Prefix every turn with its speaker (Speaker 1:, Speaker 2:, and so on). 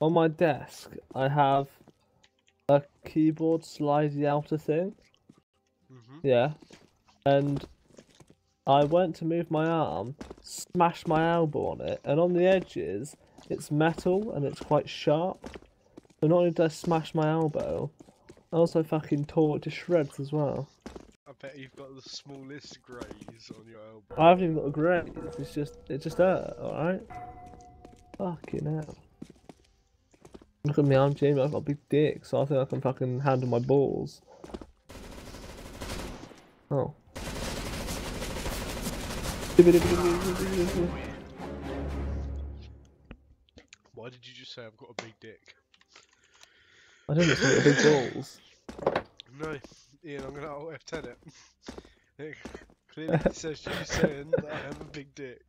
Speaker 1: on my desk, I have a keyboard slidey outer thing.
Speaker 2: hmm
Speaker 1: Yeah. And I went to move my arm, smashed my elbow on it, and on the edges, it's metal and it's quite sharp. So not only did I smash my elbow, I also fucking tore it to shreds as well.
Speaker 2: I bet you've got the smallest graze on your elbow.
Speaker 1: I haven't even got a graze. It's just, it just hurt. All right. Fucking hell. Look at me, I'm Jamie. I've got a big dick, so I think I can fucking handle my balls. Oh.
Speaker 2: Why did you just say I've got a big dick?
Speaker 1: I don't know, it's got big balls.
Speaker 2: No, Ian, I'm gonna alt F10 it. It clearly says you saying that I have a big dick.